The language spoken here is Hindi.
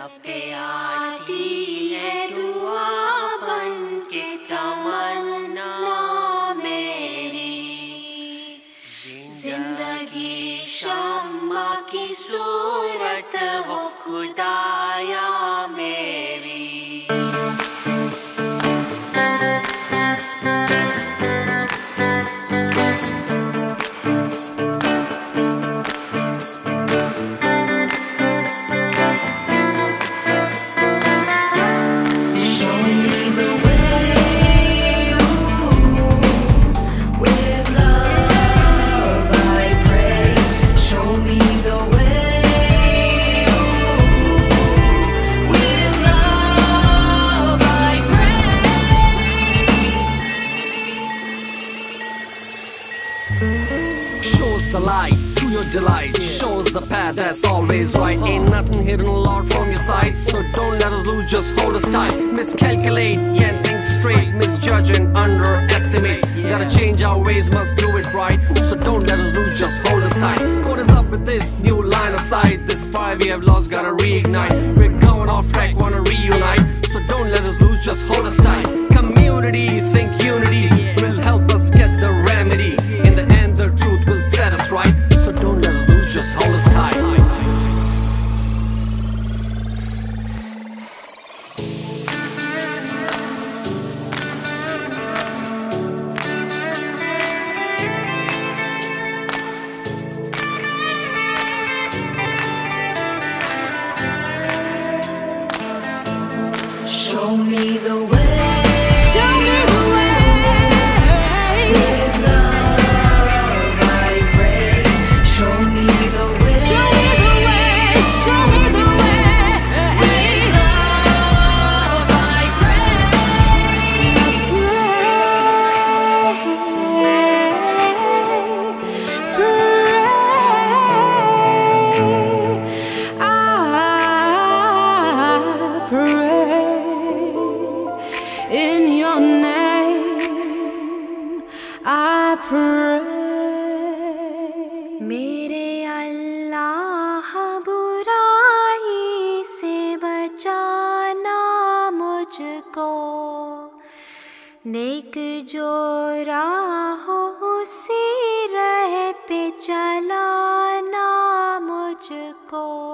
लब पे आती है दुआ बन के तमन्ना मेरी। ज़िंदगी शम्मा की सूरत हो खुदाया Shows the light to your delight. Shows the path that's always right. Ain't nothing hidden, Lord, from your sight. So don't let us lose, just hold us tight. Miscalculate, yeah, think straight. Misjudge and underestimate. Gotta change our ways, must do it right. So don't let us lose, just hold us tight. What is up with this new line of sight? This fire we have lost, gotta reignite. We're going off track, wanna reunite. So don't let us lose, just hold us tight. Community, Show me the way. In your name. I pray. मेरे अल्लाह बुराई से बचाना मुझको नेक जो राह उसी रह पे चलाना मुझको